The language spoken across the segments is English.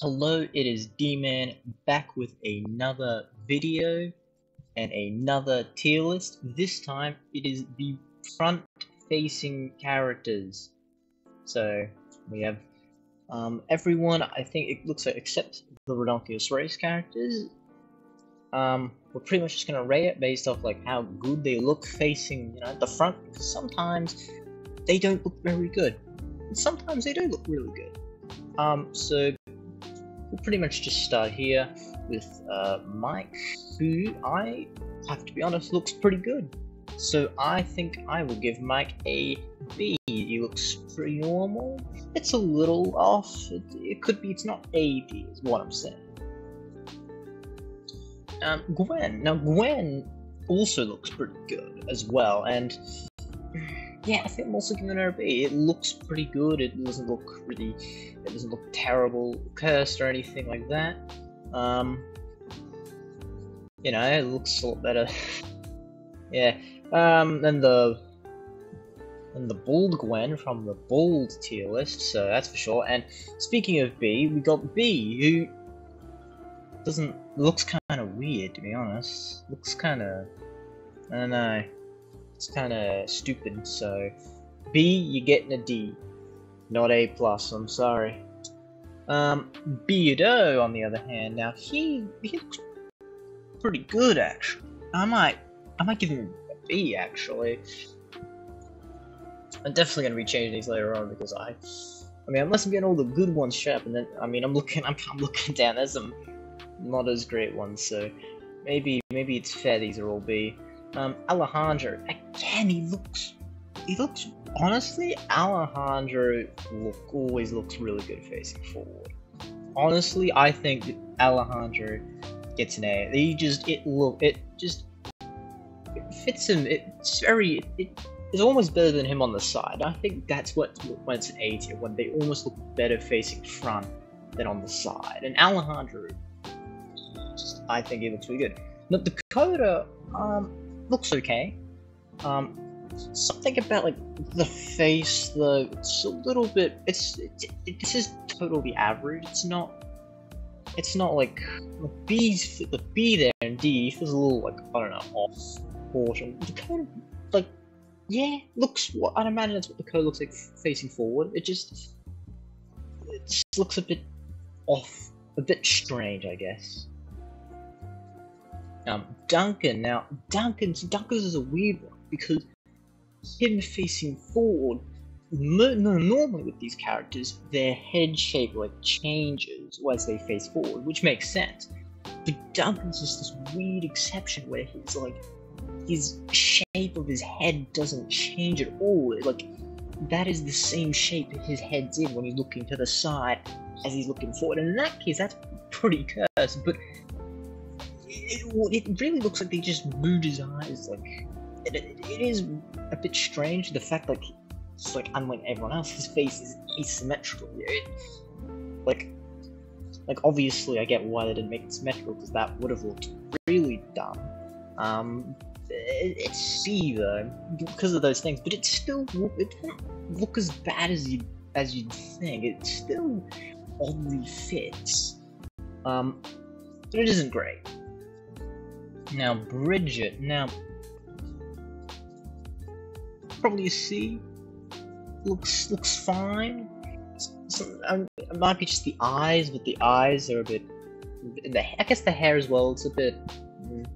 Hello, it is D-Man back with another video and another tier list. This time it is the front facing characters. So we have um, everyone, I think it looks like except the Ridonculous race characters. Um, we're pretty much just gonna rate it based off like how good they look facing, you know, at the front. Because sometimes they don't look very good. And sometimes they do look really good. Um, so we'll pretty much just start here with uh, Mike, who I have to be honest looks pretty good. So I think I will give Mike a B. He looks pretty normal. It's a little off. It, it could be. It's not A B is what I'm saying. Um, Gwen. Now Gwen also looks pretty good as well, and yeah, I think a B. It looks pretty good. It doesn't look really, it doesn't look terrible, cursed or anything like that. Um, you know, it looks a lot better. yeah. Um, and the and the Bald Gwen from the Bald tier list, so that's for sure. And speaking of B, we got B, who doesn't looks kind of weird to be honest. Looks kind of I don't know. It's kind of stupid. So B, you're getting a D, not A plus. I'm sorry. Um, Beardo, on the other hand, now he he looks pretty good actually. I might I might give him a B actually. I'm definitely gonna be changing these later on because I, I mean, unless I'm getting all the good ones sharp, and then I mean, I'm looking, I'm, I'm looking down. There's some not as great ones, so maybe maybe it's fair these are all B. Um, Alejandro again, he looks, he looks honestly, Alejandro look always looks really good facing forward. Honestly, I think Alejandro gets an A. He just it look it just it fits him. It's very it, it's almost better than him on the side. I think that's what when it's an A tier when they almost look better facing front than on the side. And Alejandro, just, I think he looks really good. But Dakota um looks okay. Um, something about like the face, the it's a little bit. It's it, it, this is totally average. It's not. It's not like the B's the B there and D feels a little like I don't know off proportion. The kind of like yeah looks what I'd imagine that's what Dakota looks like facing forward. It just it just looks a bit off, a bit strange, I guess. Um, Duncan now Duncan's Duncan's is a weird one because him facing forward no, normally with these characters, their head shape like changes as they face forward, which makes sense. But Duncan's just this weird exception where he's like his shape of his head doesn't change at all. Like that is the same shape his head's in when he's looking to the side as he's looking forward. And in that case, that's pretty cursed. But it, it really looks like they just moved his eyes. Like it, it is a bit strange the fact like it's like unlike everyone else, his face is asymmetrical. It, like, like obviously I get why they didn't make it symmetrical because that would have looked really dumb. Um, it, it's C though because of those things, but it still it doesn't look as bad as you as you'd think. It still oddly fits. Um, but it isn't great. Now Bridget. Now probably a C. Looks looks fine. So, um, it might be just the eyes, but the eyes are a bit. The I guess the hair as well. It's a bit. Mm,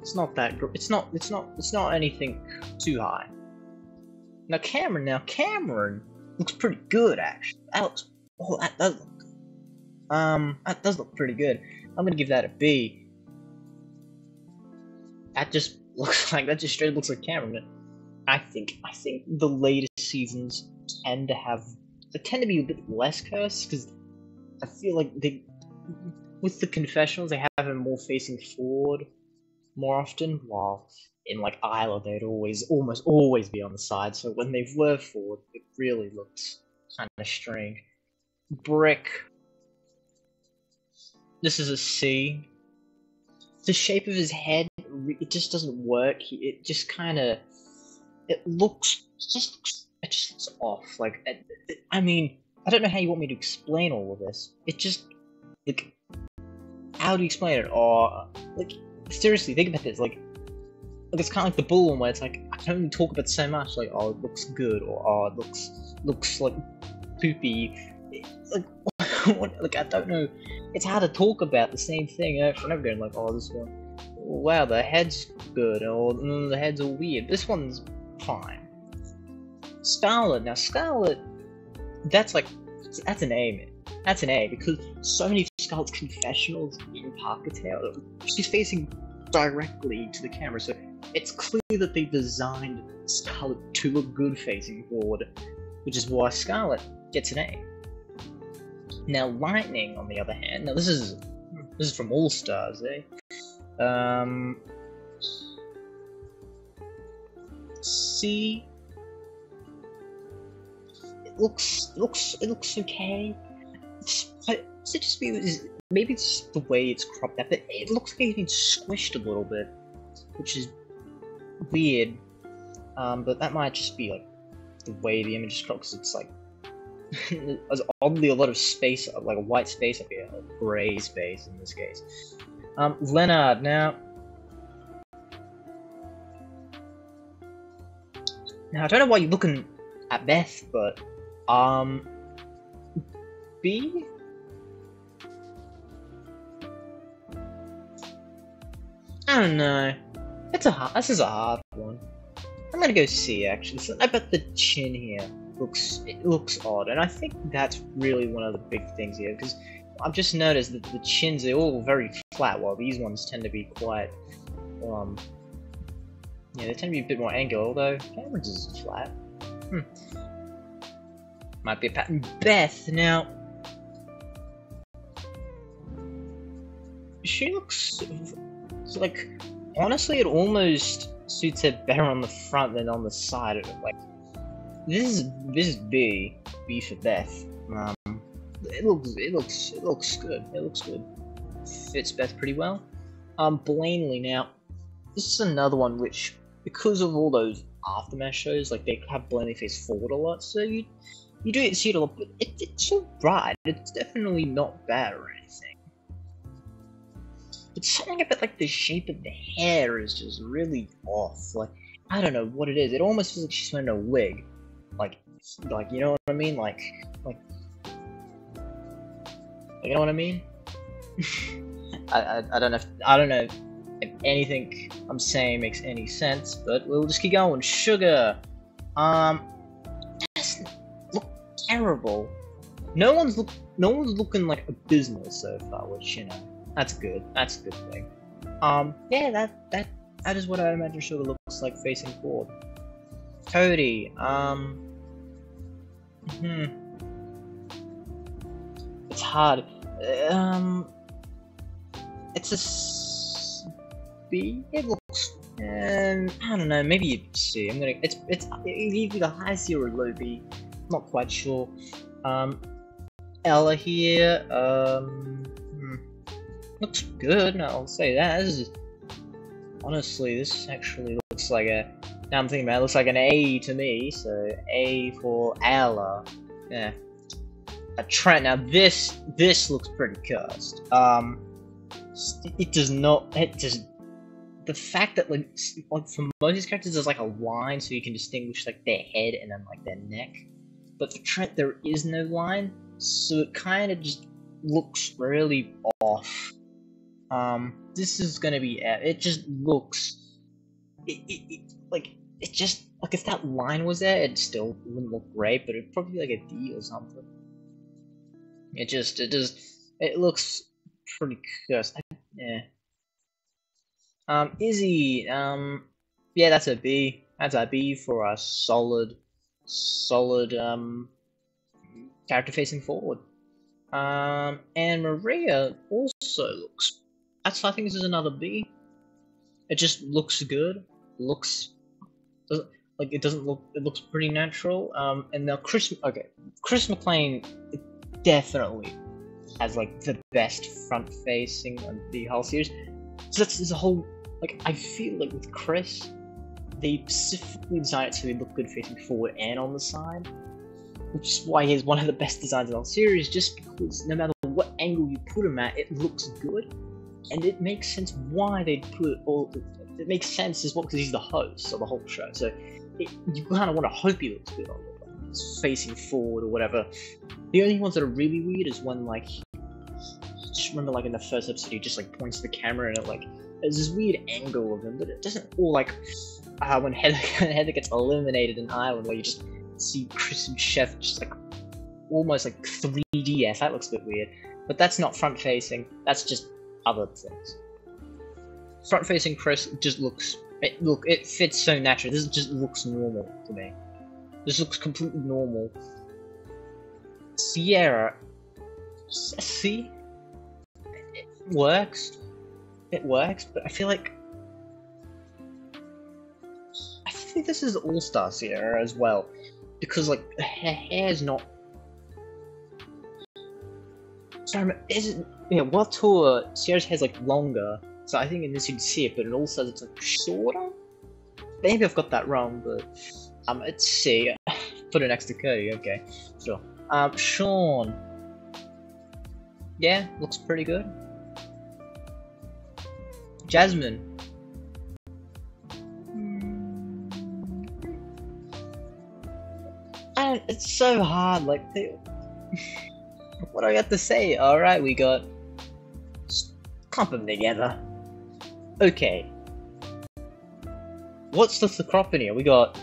it's not that. It's not. It's not. It's not anything too high. Now Cameron. Now Cameron looks pretty good actually. That looks. Oh, that does look. Um, that does look pretty good. I'm gonna give that a B. That just looks like that just straight looks like Cameron. I think I think the latest seasons tend to have they tend to be a bit less cursed because I feel like they with the confessionals they have him more facing forward more often, while in like Isla they'd always almost always be on the side. So when they were forward, it really looks kind of strange. Brick. This is a C. The shape of his head, it just doesn't work. It just kind of it looks it just looks it just looks off. Like I mean, I don't know how you want me to explain all of this. It just like how do you explain it? Or like seriously, think about this. Like, like it's kind of like the bull one where it's like I can only talk about so much. Like, oh, it looks good, or oh, it looks looks like poopy. Like, what, like I don't know. It's hard to talk about the same thing over and over again. Like, oh, this one, wow, the head's good, or mm, the head's all weird. This one's fine. Scarlett. Now, Scarlett, that's like that's an A. That's an A because so many Scarlett's confessionals in Pahkitew, she's facing directly to the camera, so it's clear that they designed Scarlett to look good facing forward, which is why Scarlett gets an A. Now, Lightning, on the other hand, now this is this is from All Stars, eh? Um, C. It looks looks it looks okay. It's, is it just because maybe it's just the way it's cropped up? But it looks like it's been squished a little bit, which is weird. Um, but that might just be like the way the image is cropped, because it's like there's oddly a lot of space, like a white space up here, a gray space in this case. Um, Leonard, now. Now, I don't know why you're looking at Beth, but, um, B? I don't know. It's a hard, this is a hard one. I'm gonna go C actually. So I bet the chin here looks it looks odd, and I think that's really one of the big things here because I've just noticed that the chins are all very flat, while these ones tend to be quite um yeah they tend to be a bit more angular. Although Cameron's is flat. Hmm. Might be a pattern. Beth now. She looks like honestly, it almost suits her better on the front than on the side. Like this is this is B, B for Beth. Um, it looks it looks it looks good. It looks good. Fits Beth pretty well. Um, Blaineley now. This is another one which, because of all those aftermath shows, like they have Blaineley face forward a lot, so you you do see it a lot, but it, it's alright. It's definitely not bad or anything. But something about like the shape of the hair is just really off. Like I don't know what it is. It almost feels like she's wearing a wig like like you know what I mean? Like like you know what I mean? I, I, I don't know if, I don't know if anything I'm saying makes any sense, but we'll just keep going. Sugar, um, look terrible. No one's look no one's looking like abysmal so far, which you know that's good. That's a good thing. Um, yeah, that that that is what I imagine Sugar looks like facing forward. Cody, um, hmm, it's hard. Um, it's a B. It looks, um, I don't know, maybe C. I'm gonna. It's it's either high C or low B. Not quite sure. Um, Ella here. Um, hmm, looks good. I'll say that. This is honestly, this actually looks like a now I'm thinking about it, it looks like an A to me, so A for Ella. Yeah. A Trent. Now this this looks pretty cursed. Um, it does not. It just the fact that like, like for most of these characters there's like a line so you can distinguish like their head and then like their neck, but for Trent there is no line, so it kind of just looks really off. Um, this is gonna be it. Just looks. It, it, it, like it just like if that line was there, it still wouldn't look great, but it'd probably be like a D or something. It just it just it looks pretty cursed. Yeah. Um, Izzy, um, yeah, that's a B. That's a B for a solid, solid um character facing forward. Um, and Maria also looks. That's I think this is another B. It just looks good. Looks like it doesn't look it looks pretty natural. Um, and now Chris okay, Chris McLean definitely has like the best front facing of the whole series. So that's there's a whole like I feel like with Chris, they specifically designed it to look good facing forward and on the side. which is why he he's one of the best designs in the series, just because no matter what angle you put him at, it looks good, and it makes sense why they put all. It makes sense as well because he's the host of the whole show, so it, you kind of want to hope he looks good on it, facing forward or whatever. The only ones that are really weird is when like, just remember like in the first episode, he just like points the camera and it like there's this weird angle of him, but it doesn't all like uh, when Heather, Heather gets eliminated in Ireland, where you just see Chris and Chef just like almost like 3DS. That looks a bit weird, but that's not front facing. That's just other things. Front facing Chris just looks. It, look, it fits so naturally. This just looks normal to me. This looks completely normal. Sierra, see, it works. It works, but I feel like I think this is All Star Sierra as well because like her hair's not. Sorry, is? Yeah, World Tour Sierra's hair's like longer, so I think in this you can see it, but it also it's like shorter. Maybe I've got that wrong, but um, let's see. Put it next to Cody. Okay, sure. Um, Shawn. Yeah, looks pretty good. Jasmine. And it's so hard, like, what do I got to say? Alright, we got... Clump them together. Okay. What's the crop here? We got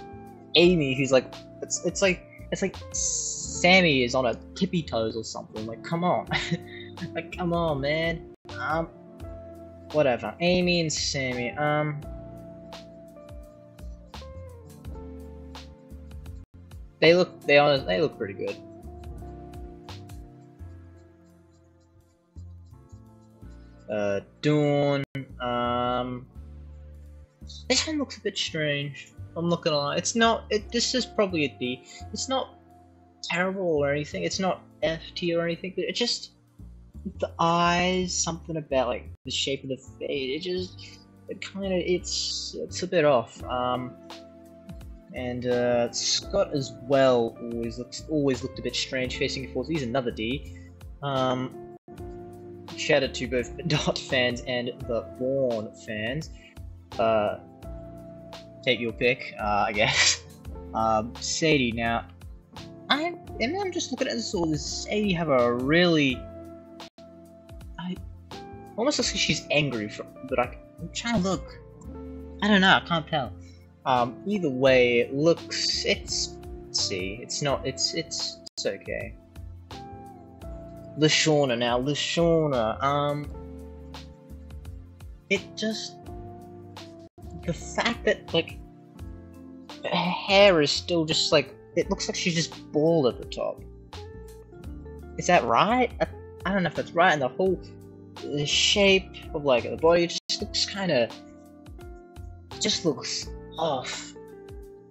Amy, who's like... It's, it's like... It's like Sammy is on a tippy toes or something. Like, come on. like, come on, man. Um... Whatever. Amy and Sammy. Um... They look, they honest, they look pretty good. Uh, Dawn, um, this one looks a bit strange. I'm not gonna lie. It's not. It. This is probably a D. It's not terrible or anything. It's not F tier or anything. It just the eyes, something about like the shape of the face. It just, it kind of, it's, it's a bit off. Um, and uh, Scott as well always looks always looked a bit strange facing forwards. He's another D. Um, shout out to both Dot fans and the Born fans. Uh, take your pick, uh, I guess. Um, Sadie, now, I'm, and I'm just looking at this all. Does Sadie have a really, I almost looks like she's angry from, but I, I'm trying to look. I don't know. I can't tell. Um, either way, it looks, it's, see, it's not, it's, it's, it's okay. LeShawna now, LeShawna, um, it just, the fact that, like, her hair is still just, like, it looks like she's just bald at the top. Is that right? I, I don't know if that's right, and the whole, the shape of, like, the body just looks kind of, just looks off.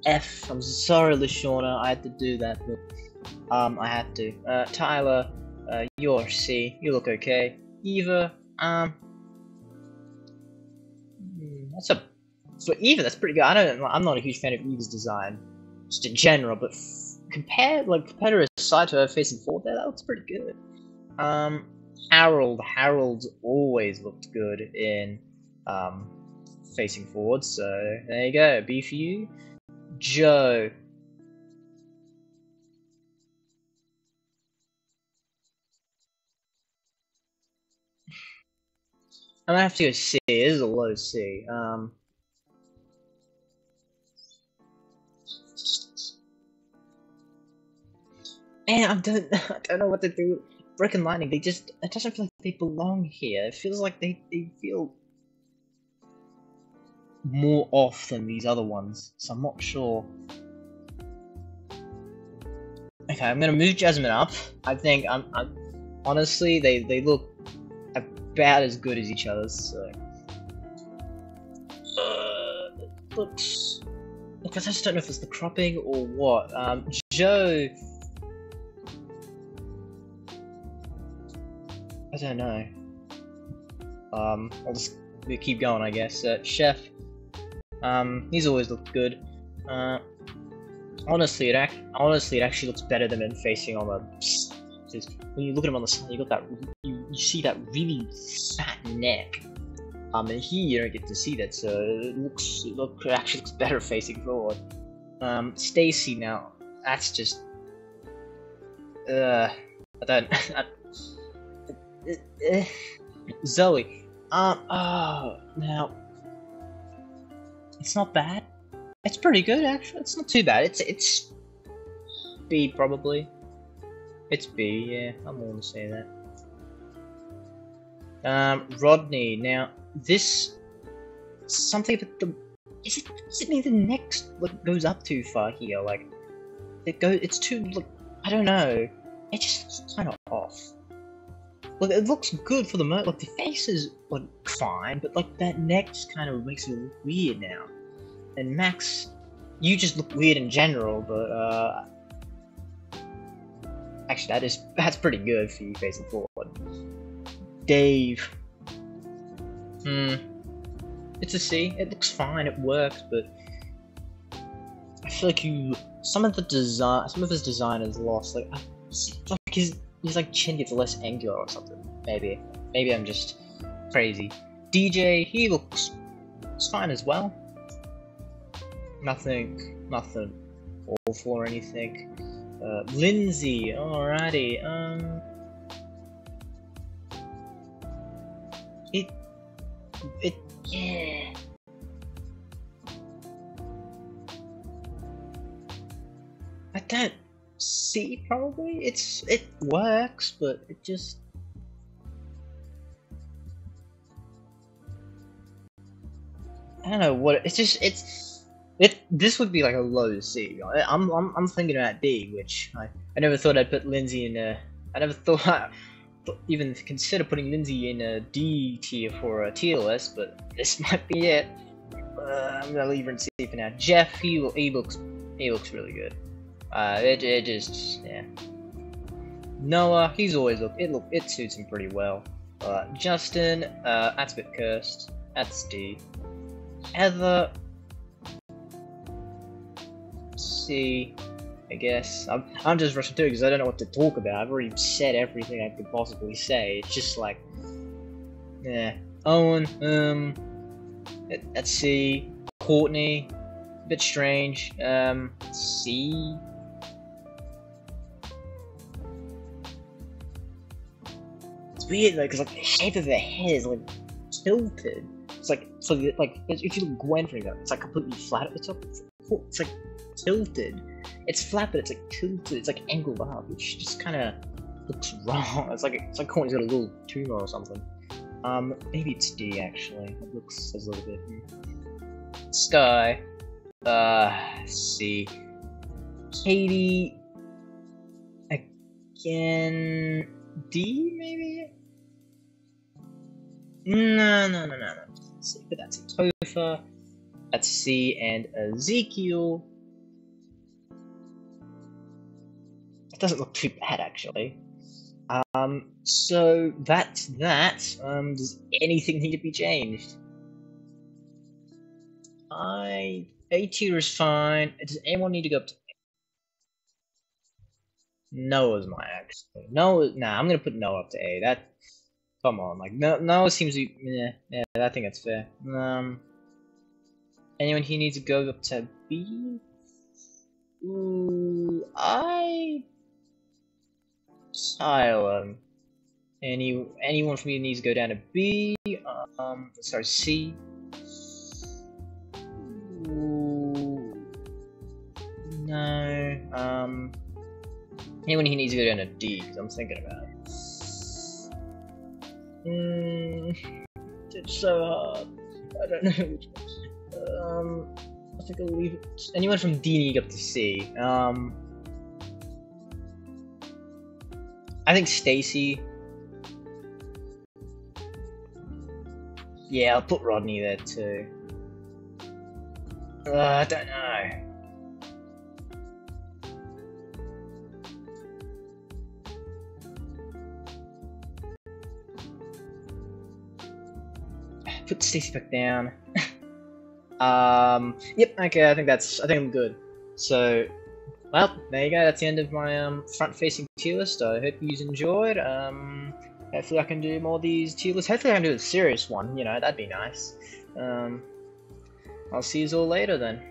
F. I'm sorry, LeShawna. I had to do that, but um, I had to. Uh, Tyler, uh, you're C. You look okay. Eva, um, hmm, that's a. For Eva, that's pretty good. I don't. I'm not a huge fan of Eva's design, just in general, but compared, like compared to her side to her facing forward, there, that looks pretty good. Um, Harold. Harold's always looked good in um facing forward, so there you go. B for you. Jo. I'm gonna have to go C. This is a low C. Um, man, I don't, I don't know what to do. Brick and Lightning, they just, it doesn't feel like they belong here. It feels like they, they feel more off than these other ones, so I'm not sure. Okay, I'm gonna move Jasmine up. I think I'm, I'm honestly they they look about as good as each other. So uh, looks because I just don't know if it's the cropping or what. Um, Jo, I don't know. Um, I'll just keep going, I guess. Uh, Chef, um, he's always looked good. Uh, honestly, it act honestly it actually looks better than him facing on the. When you look at him on the side, you got that you, you see that really fat neck. Um, and here you don't get to see that, so it looks it look it actually looks better facing forward. Um, Staci now, that's just. Uh, I don't. I, Zoey, um, oh, now. It's not bad. It's pretty good actually. It's not too bad. It's it's B probably. It's B, yeah. I'm to say that. Um, Rodney. Now this something about the is it is it mean the next like goes up too far here? Like it go It's too like I don't know. It just kind of off. Like it looks good for the mo. Like the face is like fine, but like that neck just kind of makes it look weird now and Max, you just look weird in general, but uh, actually that is that's pretty good for you facing forward. Dave, hmm, it's a C. It looks fine. It works, but I feel like you some of the design, some of his design is lost. Like, like his his like chin gets less angular or something. Maybe, maybe I'm just crazy. DJ, he looks fine as well nothing, nothing awful or anything. Uh, Lindsay, alrighty, um... It... It... yeah... I don't see, probably? It's... it works, but it just... I don't know what, it's just, it's... It this would be like a low C. I'm I'm, I'm thinking about D, which I, I never thought I'd put Lindsay in a. I never thought I even consider putting Lindsay in a D tier for a TLS, but this might be it. Uh, I'm gonna leave her in C for now. Geoff, he he looks he looks really good. Uh, it it just yeah. Noah, he's always look it look it suits him pretty well. Uh, Justin, uh, that's a bit cursed. That's D. Heather, C, I guess I'm I'm just rushing through because I don't know what to talk about. I've already said everything I could possibly say. It's just like, yeah. Owen, um, let's see. Courtney, a bit strange. Um, C. It's weird though, because like the shape of her head is like tilted. It's like so like if you look Gwen for example, it's like completely flat at the top. It's, it's like tilted. It's flat, but it's like tilted. It's like angled up, which just kind of looks wrong. It's like it's like Courtney's got a little tumor or something. Um, maybe it's D actually. It looks a little bit. Sky. Uh, C. Katie. Again. D maybe. No, no, no, no, no. See, but that's Topher. That's C and Ezekiel. It doesn't look too bad actually. Um, so that's that. Um, does anything need to be changed? I A tier is fine. Does anyone need to go up to Noah's my actually. Noah, nah, I'm gonna put Noah up to A. That, come on, like no, Noah seems to, yeah, yeah, I think that's fair. Um, anyone here needs to go up to B? Ooh, I Asylum. Any anyone from you needs to go down to B. Um, sorry, C. anyone here needs to go down to D because I'm thinking about it. Mm, it's so hard. I don't know which one. Um, I think I'll leave it. Anyone from D up to C. Um. I think Staci. Yeah, I'll put Rodney there too. Uh, I don't know. Put Staci back down. um, yep, okay, I think that's, I think I'm good. So, well, there you go. That's the end of my um, front-facing tier list. I hope you enjoyed. Um, hopefully, I can do more of these tier lists. Hopefully, I can do a serious one. You know, that'd be nice. Um, I'll see you all later then.